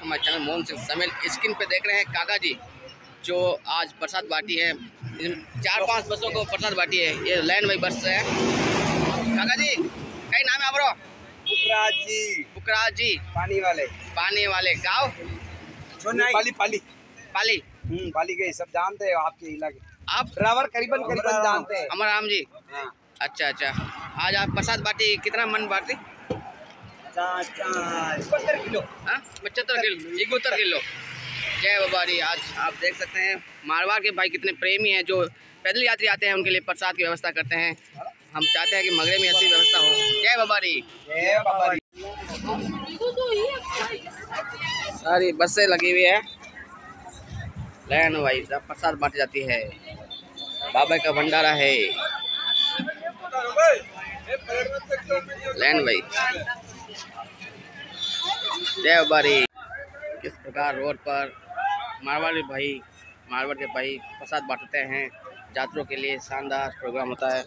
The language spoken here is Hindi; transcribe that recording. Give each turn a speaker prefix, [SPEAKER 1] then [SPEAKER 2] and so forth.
[SPEAKER 1] हमारे चैनल मोहन सिंह समेल स्क्रीन पे देख रहे हैं काका जी जो आज प्रसाद बाटी है। चार पाँच बसों को प्रसाद बाटी है। ये लैंड वाई बस है। काका जी कई नाम है आपरो?
[SPEAKER 2] पुखराज जी।
[SPEAKER 1] पुकराज जी।
[SPEAKER 2] पानी वाले।
[SPEAKER 1] पानी वाले। गाँव?
[SPEAKER 2] पाली पाली।
[SPEAKER 1] पाली?
[SPEAKER 2] हम्म पाली गए सब जानते हैं आपके इलाके।
[SPEAKER 1] आप?
[SPEAKER 2] ड्राइवर करीबन करीबन जानते हैं।
[SPEAKER 1] अमर राम जी।
[SPEAKER 2] हाँ।
[SPEAKER 1] अच्छा अच्छा। आज आप प्रसाद बाटी कितना मन बाटी?
[SPEAKER 2] पचहत्तर किलो।
[SPEAKER 1] हाँ? पचहत्तर किलो। इकहत्तर किलो। जय बाबारी आज आप देख सकते हैं मारवाड़ के भाई कितने प्रेमी हैं जो पैदल यात्री आते हैं उनके लिए प्रसाद की व्यवस्था करते हैं। हम चाहते हैं कि मगरे में ऐसी व्यवस्था हो। जय बाबारी
[SPEAKER 2] जय बाबा
[SPEAKER 1] सारी बसें लगी हुई है। भाई सब प्रसाद बांट जाती है। बाबा का भंडारा है। लैन भाई। जय बारी किस प्रकार रोड पर मारवाड़ी भाई, मारवाड़ के भाई प्रसाद बांटते हैं। यात्रों के लिए शानदार प्रोग्राम होता है।